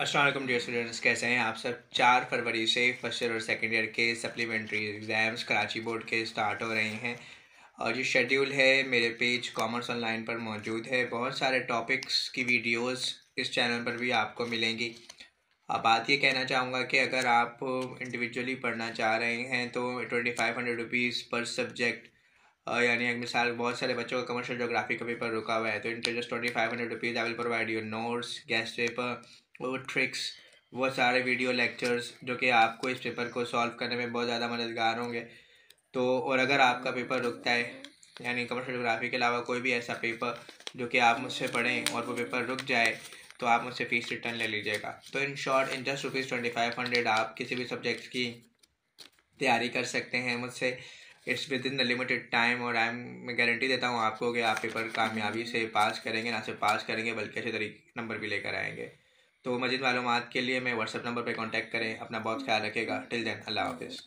Aslam dear students कैसे हैं आप सब? चार फरवरी से फ़र्स्ट ईयर और सेकेंड ईयर के सप्लीमेंट्री एग्ज़ाम्स कराची बोर्ड के स्टार्ट हो रहे हैं। और जो शेड्यूल है, मेरे पेज कॉमर्स ऑनलाइन पर मौजूद है। बहुत सारे टॉपिक्स की वीडियोस इस चैनल पर भी आपको मिलेंगी। अब बात ये कहना चाहूँगा कि अगर आप इंडिविजुअली पढ़ना चाह रहे हैं तो ट्वेंटी फाइव हंड्रेड रुपीज़ पर सब्जेक्ट यानी एक मिसाल, बहुत सारे बच्चों का कमर्शियल जोग्राफी का पेपर रुका हुआ है। तो इनके just twenty five hundred rupees I will provide your notes guess paper वो ट्रिक्स वो सारे वीडियो लेक्चर्स जो कि आपको इस पेपर को सॉल्व करने में बहुत ज़्यादा मददगार होंगे। तो और अगर आपका पेपर रुकता है, यानी कमर्शियल जोग्राफी के अलावा कोई भी ऐसा पेपर जो कि आप मुझसे पढ़ें और वो पेपर रुक जाए तो आप मुझसे फ़ीस रिटर्न ले लीजिएगा। तो in short in just rupees twenty five hundred आप किसी भी सब्जेक्ट की तैयारी कर सकते हैं मुझसे। It's within the limited time और आई एम मैं गारंटी देता हूँ आपको कि आप पेपर कामयाबी से पास करेंगे, ना सिर्फ़ पास करेंगे, बल्कि अच्छे तरीके नंबर भी लेकर आएँगे। तो मजीद मालूम के लिए मैं व्हाट्सअप नंबर पर कॉन्टैक्ट करें अपना बहुत ख्याल रखेगा। टिल देन अल्लाह हाफिज़।